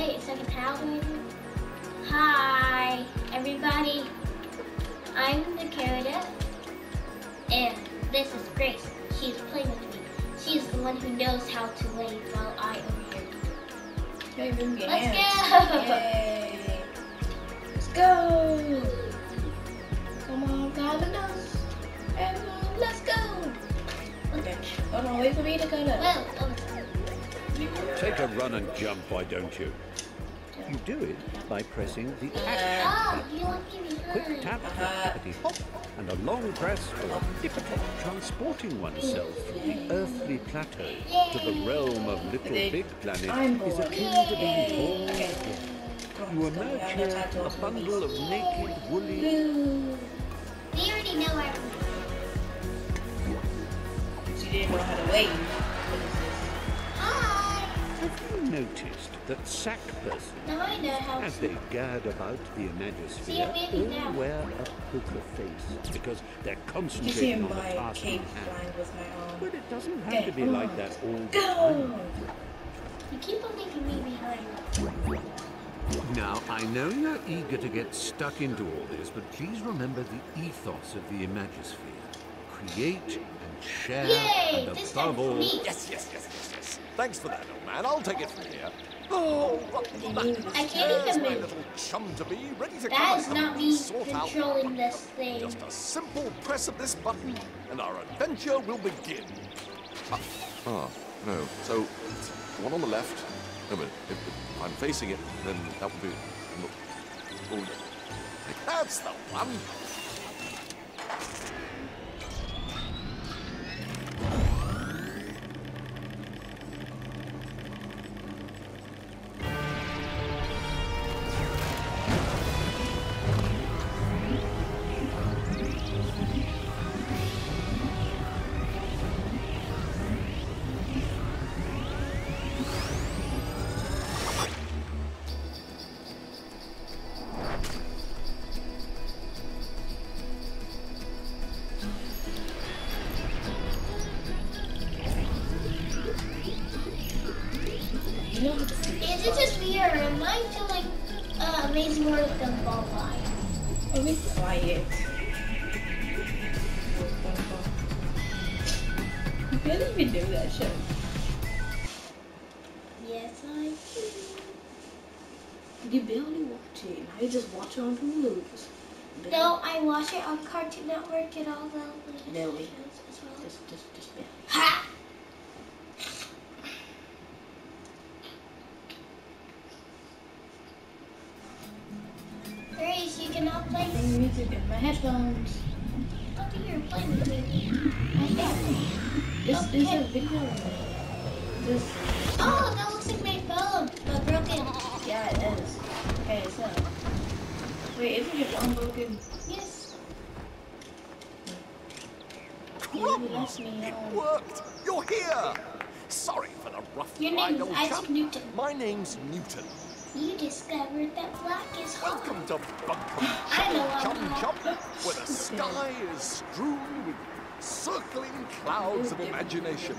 play. It's like a thousand. Hi, everybody. I'm the Carrot, and this is Grace. She's playing with me. She's the one who knows how to wave while I over here. Let's go! Yay. Let's go. Come on, Carlos. Everyone, let's go. Okay. Hold on, wait for me to cut up. Whoa, oh, Take a run and jump, why don't you? You do it by pressing the action oh, button. you want to be Quick tap for hippity hop and a long press for difficult transporting oneself from the earthly plateau to the realm of Little Big Planet is akin to being born again. You emerge Yeah, here a bundle of naked, woolly We already know our. She didn't know how to wait. Noticed that sack persons, Now I know how. as they gad about the See Imagisphere, it now. all wear a poker face because they're You see concentrating him on the task cape hand. flying with my arm. But it doesn't have Okay, to be come like on. that all the Go! time. You keep on leaving me behind. Now, I know you're eager to get stuck into all this, but please remember the ethos of the Imagisphere. Create share, Yay! and This time above for all, me. Yes, yes, yes, yes, yes. Thanks for that, old man. I'll take it from here. Oh, what I can't even my move. little chum to be, ready to That and not me controlling this thing. Just a simple press of this button, and our adventure will begin. Ah, ah, no. So, one on the left. No, but if, if I'm facing it, then that would be. Oh, that's the one. You know how to see. Is it just me or am I feeling uh, Amazing World of Gumball vibe? Oh, be quiet. You can't even do that shit. Yes, I do. You barely watch it. Now you just watch it on Hulu. No, I watch it on Cartoon Network and all the shows as well. Just, just, just barely. Ha! Grace, you cannot play this. Playing music in my headphones. I think you're playing with me. I think. This is a video. This, Oh, that looks like my phone, but broken. yeah, it is. Okay, so. Wait, isn't your phone broken? Yes. Crumbs! left me It worked! You're here! Sorry for the rough Your ride, name is Isaac. Newton. My name's Newton. You discovered that black is hot. Welcome to Bunkum I know Chum I'm Chum, hot. where the sky is strewn with circling clouds of imagination,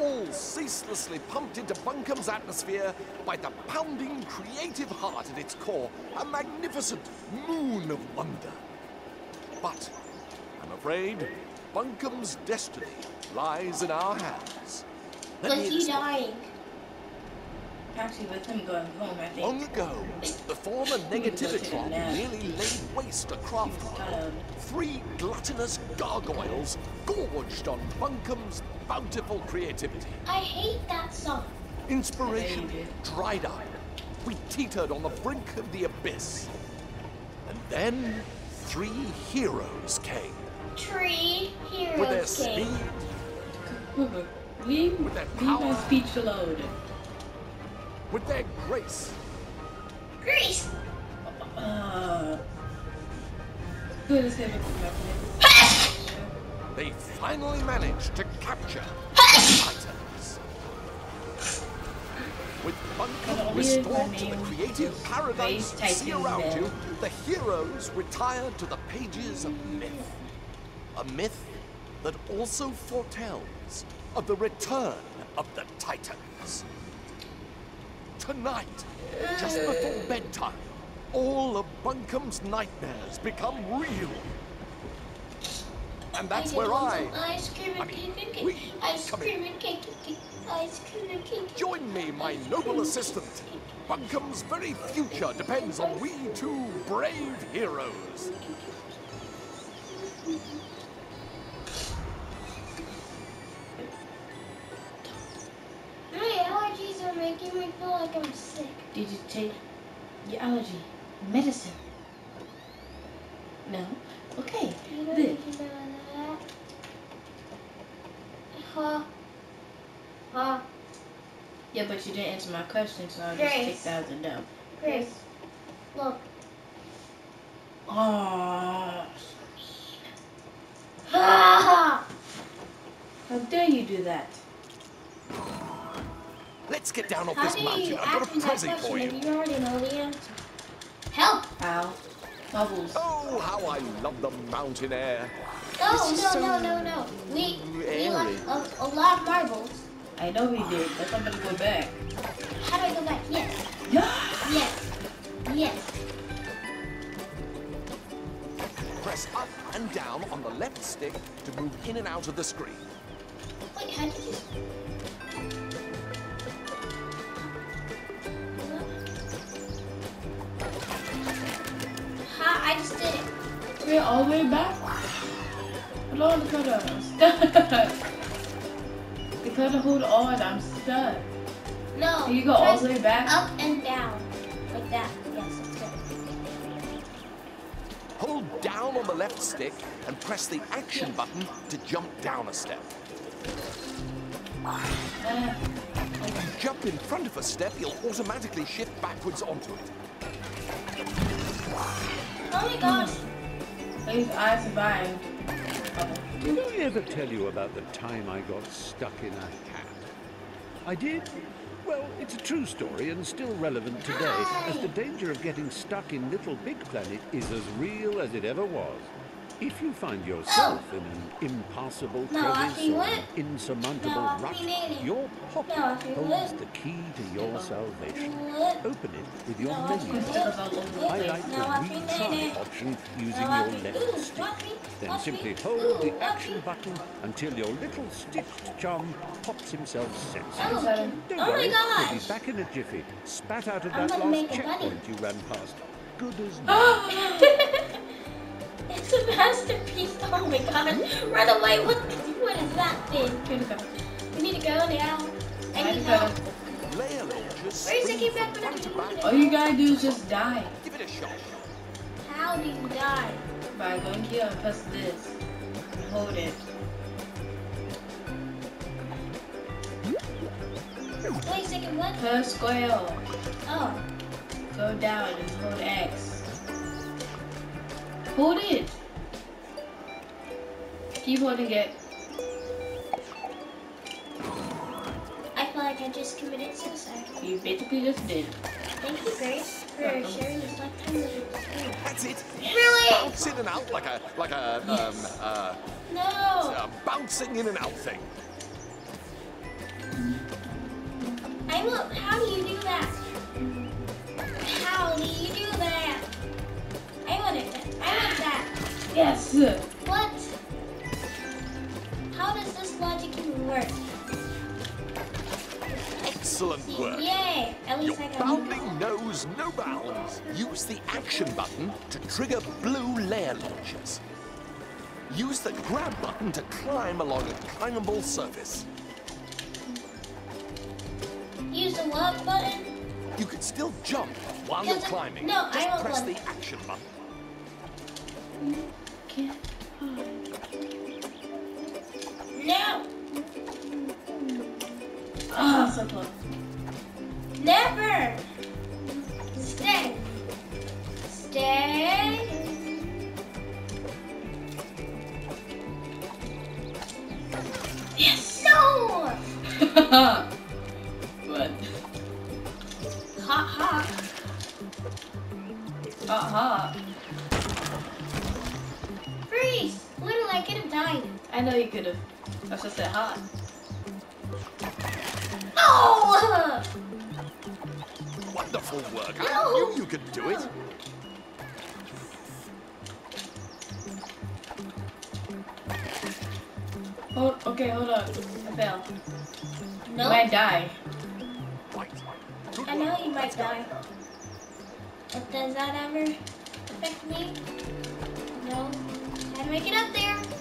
all ceaselessly pumped into Bunkum's atmosphere by the pounding creative heart at its core, a magnificent moon of wonder. But I'm afraid Bunkum's destiny lies in our hands. Let Was me he explain. dying? Actually, with him going home, I think. Long ago, the former Negativitron nearly laid waste a craft He's world. Three gluttonous gargoyles gorged on Bunkum's bountiful creativity. I hate that song. Inspiration dried up. We teetered on the brink of the abyss. And then three heroes came. Tree With their Heroes speed, Leave, leave With that my power. speech alone. With their grace, Grace? Uh, good as ever from my they finally managed to capture the Titans. With Only restored to the creative paradise you see around you, the heroes retired to the pages of myth. A myth that also foretells of the return of the Titans. Tonight, just before bedtime, all of Bunkum's nightmares become real. And that's where I Ice cream I mean, cake we Ice come cream and cake and cake. Ice cream and cake. join me, my noble assistant. Bunkum's very future depends on we two brave heroes. Making me feel like I'm sick. Did you take your allergy medicine? No? Okay. You need to know that. Huh? Huh? yeah, but you didn't answer my question, so I'll just take that as a no. Grace, look. Oh, how dare you do that? Let's get down off How this mountain. I've got a present for you. if you already know the answer? Help! Ow. Bubbles. Oh, how I love the mountain air. No, no, so no, no, no. We, we airy. left a, a lot of marbles. I know we did, but I'm gonna go back. How do I go back? Yes, Yeah. yes, yes. Press up and down on the left stick to move in and out of the screen. Wait, how did you... it. All the way back. Hello, Dakota. I'm stuck. Dakota, hold on. I'm stuck. No. Can you go all the way back? Up and down. Like that. Yes, that's. Hold down on the left stick and press the action button to jump down a step. Uh, If you jump in front of a step, you'll automatically shift backwards onto it. Oh my gosh. At least I survived. Did I ever tell you about the time I got stuck in a hat? I did? Well, it's a true story and still relevant today, as the danger of getting stuck in Little Big Planet is as real as it ever was. If you find yourself in an impassable No, crevice or an insurmountable No, rut, your pocket holds the key to your salvation. Open it with your menu think Stickers bar. all over the place. Highlight the retry option using your left stick. Then simply hold the action button until your little stitched chum pops himself senseless. Oh, Don't oh my worry, he'll be back in a jiffy. Spat out of that last make a bunny. checkpoint you ran past. Good as new. It's a masterpiece. Oh my god. Run away. What, what is that thing? Here we go. We need to go now. I need Dakota. help. Layer launchers Where's the spin key from back front to. All you gotta do is just die. Give it a shot. How do you die? By going here and press this. And hold it. Wait a second. What? Press square. Oh. Go down and hold X. Hold it. Keep holding it. I feel like I just committed suicide. You basically just did. Thank you, Grace, for Welcome. sharing this lifetime of experience. That's it. Really? Bounce in and out like a like a um uh, No. uh bouncing in and out thing. I will. How do you do that? Yes. What? How does this logic even work? Excellent work. Yay! At Your I got bounding knows no bounds. Use the action button to trigger blue layer launchers. Use the grab button to climb along a climbable surface. Use the what button? You can still jump while you're climbing. no, Just want press the action button. Can't No! Ah, so close. Never! Stay! Stay! Yes. No! what? Ha ha! Freeze! I know you could have. That's just said hot. Oh! Wonderful work. I No. knew you could do it. Hold, okay, hold on. I fell. You No, might die. I know you might die. But does that ever affect me? No. How do I get up there?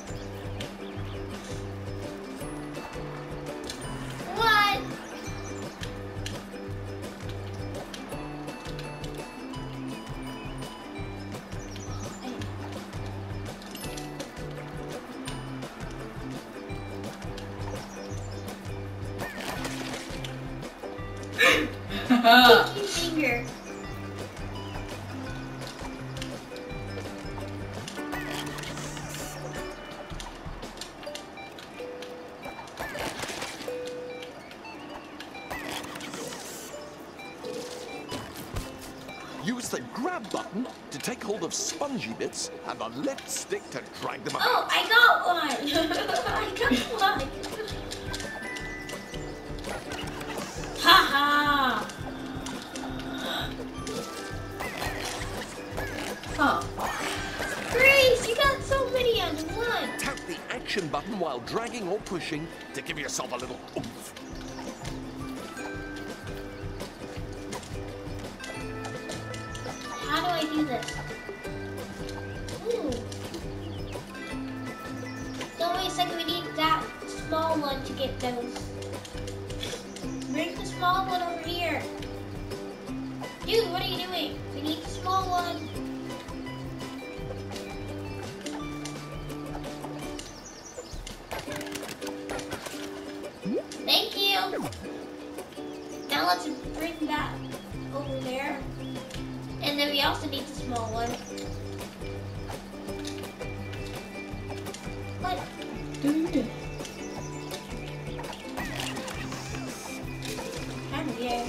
Use the grab button to take hold of spongy bits and the left stick to drag dragging or pushing to give yourself a little oomph. How do I do this? Wait a second, we need that small one to get those. Bring the small one over here. Dude, what are you doing? We need the small one. Now let's bring that over there. And then we also need the small one. What? Dude. I'm here.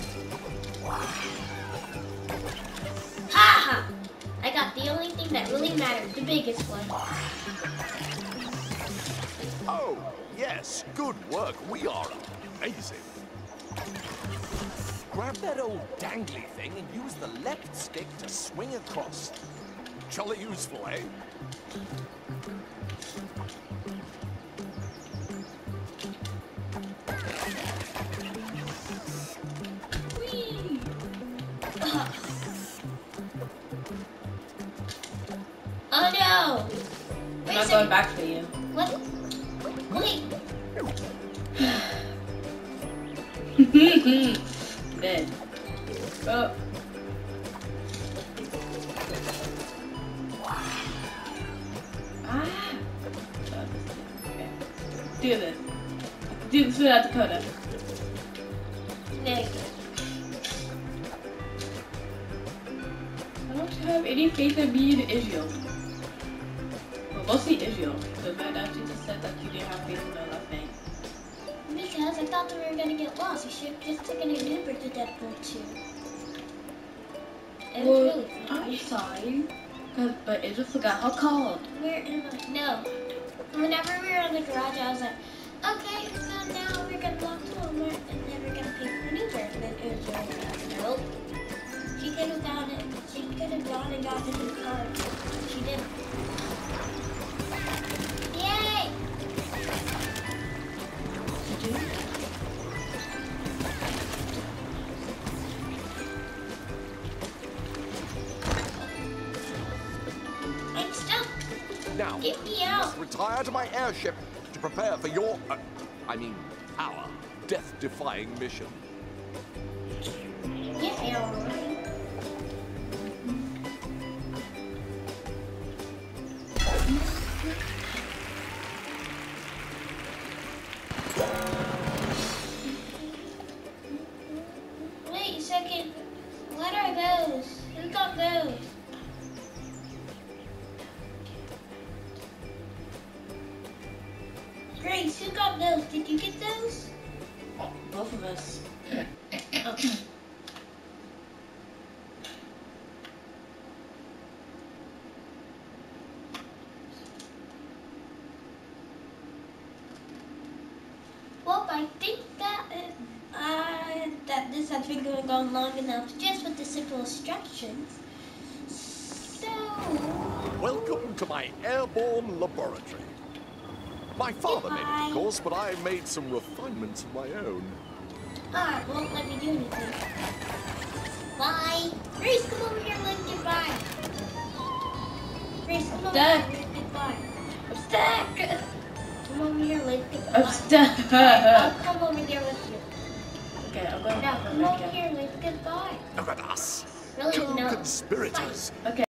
Ha ha! I got the only thing that really matters, the biggest one. Oh, yes, good work. We are amazing. Dangly thing and use the left stick to swing across. Jolly useful, eh? Oh no! I'm not going second. back for Do this. Do this without Dakota. No. I don't have any faith in me in Israel. Well, mostly Israel. The man actually just said that you didn't have faith in my last name. Because I thought that we were gonna get lost. We should have just taken an Uber to Deadpool 2. It was Well, really fun. I'm sorry. Cause, but Israel forgot how cold. Where am I? No. Whenever we were in the garage, I was like, okay, so now we're gonna walk to Walmart and then we're gonna pay for an Uber. And then it was really like, nope. She could have gone it. She could have gone and gotten a new car. She didn't. Yay! Now, Get me out. retire to my airship to prepare for your, uh, I mean, our death-defying mission. Yeah, yeah, alright. Who got those? Did you get those? Both of us. Well, I think that is, uh, that this has been going on long enough just with the simple instructions. So, Welcome to my airborne laboratory. My father made it, of course, but I made some refinements of my own. Art won't let me do anything. Bye. Grace, come over here and let's get by. Grace, come over Dad. here and let's get by. I'm stuck. Come over here, let's get I'm by. stuck. I'll come over there with you. okay, I'm going Now, to come over here, let's get by. Look at us. Really, Two no. conspirators Okay.